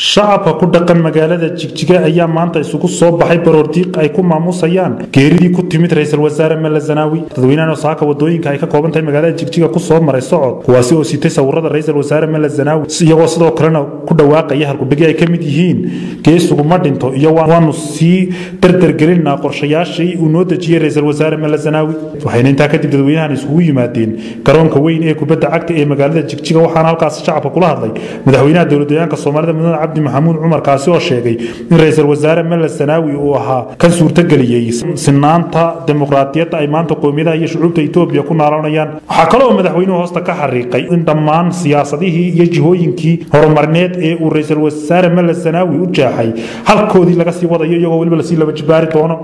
shacabka ku dhaqan magaalada jigjiga ayaa maanta isugu soo baxay baroordiiq ay ku maamusayaan. Geeridii ku timid ra'iisul wasaare mele zanaawi dadweynahan saaka waddooyinka ay ka kooban tahay magaalada jigjiga ku soo maray socod. Kuwaasi oo sitay sawirada ra'iisul wasaare mele zanaawi iyagoo sidoo kalena ku dhawaaqaya halkudhigi ay ka mid yihiin geesuguma dhinto iyo waanu sii dardargelinaa qorshayaashii uu noo dejiyey ra'iisul wasaare mele zanaawi. Waxayna intaa kadib dadweynahan isugu yimaadeen garoonka weyn ee kubadda cagta ee magaalada jigjiga waxaana halkaasi shacabka kula hadlay madaxweynaha dowladdeegaanka soomaalida mudane cabdi maxamuud cumar kaasi oo sheegay in ra'iisul wasaare mele zanaawi uu ahaa kan suurtageliyey sinaanta dimuqraadiyadda ay maanta qoomiyadaha iyo shucuubta etoobiya ku naaloonayaan waxaa kale oo madaxweynuhu hoosta ka xariiqay in dhammaan siyaasadihii iyo jihooyinkii horumarineed ee uu ra'iisul wasaare mele zanaawi u jaaxay halkoodii laga sii wadayo iyagoo weliba la sii laba jibaari doono.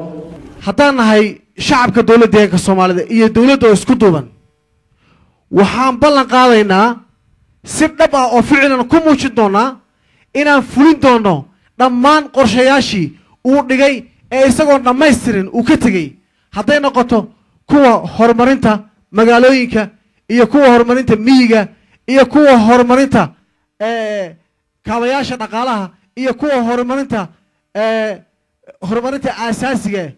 Haddaan nahay shacabka dowladda deegaanka soomaalida iyo dowladda oo isku duuban waxaan ballan qaadaynaa si dhab ah oo ficilan ku muujin doonaa inaan fulin doono dhammaan qorshayaashii uu dhigay ee isagoon dhammaystirin uu ka tegey. Hadday noqoto kuwa horumarinta magaalooyinka iyo kuwa horumarinta miyiga iyo kuwa horumarinta kaabayaasha dhaqaalaha iyo kuwa horumarinta horumarinta aasaasiga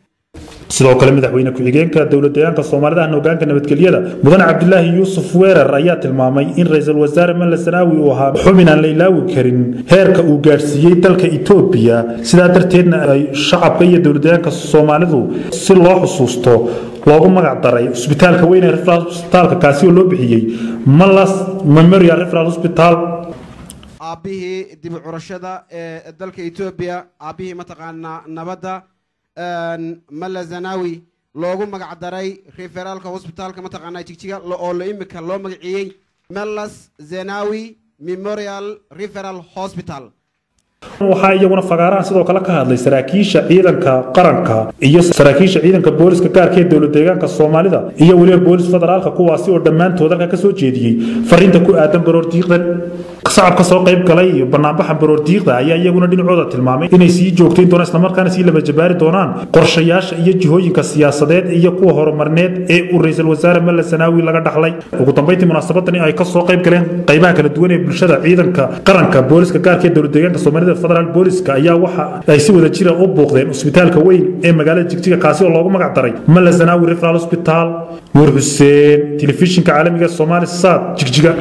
sidoo kale madaxweyne ku-xigeenka dowladdeegaanka soomaalida ahna nabadgelyada. Mudane cabdilaahi yuusuf weerar ayaa tilmaamay in ra'iisul wasaare mele zanaawi uu ahaa xubin aan la ilaawi karin heerka uu gaadhsiiyey dalka etoobiya sidaa darteedna ay shacabka iyo dowladdeegaanka soomaalidu si loo xusuusto loogu magac daray cusbitaalka weyn ee referal hosbitaalka kaasi oo loo bixiyey malas memorial referal hosbital aabbihii dib curashada ee dalka etoobiya aabbihii mataqaanaa nabadda mala zanawi loogu magac daray referaalka hosbitaalka mataqaanaa jigjiga oo la imika loo magaciiyey melas zenawi memorial referal hospital waxaa iyaguna fagaaraha sidoo kale ka hadlay saraakiisha ciidanka qaranka iyo saraakiisha ciidanka booliska gaarka dowlad deegaanka soomaalida iyo weliba boolis federaalka kuwaasi oo dhammaantood halka ka soo jeediyey. Fariinta ku aadan baroordiiqdan shacabka soo qayb galay iyo banaanbaxa baroordiiqda ayaa iyaguna dhinacooda tilmaamay inay sii joogtayn doonaan islamarkaana sii jabaari doonaan qorshayaasha iyo jihooyinka siyaasadeed iyo kuwa horumarneed ee uu ra'iisul wasaare mele zanaawi laga dhaxlay. Ugu dambeyntii munaasabadani ay ka soo qayb galeen qaybaha kala duwan ee bulshada ciidanka qaranka booliska gaarka dowlad deegaanka soomaalida federaal booliska ayaa waxa ay si wada jira u buuqdeen cusbitaalka weyn ee magaalada jigjiga kaasi oo loogu magac daray mele zanaawi referal hosbital nuur xuseen telefishinka caalamiga soomaali saad jigjiga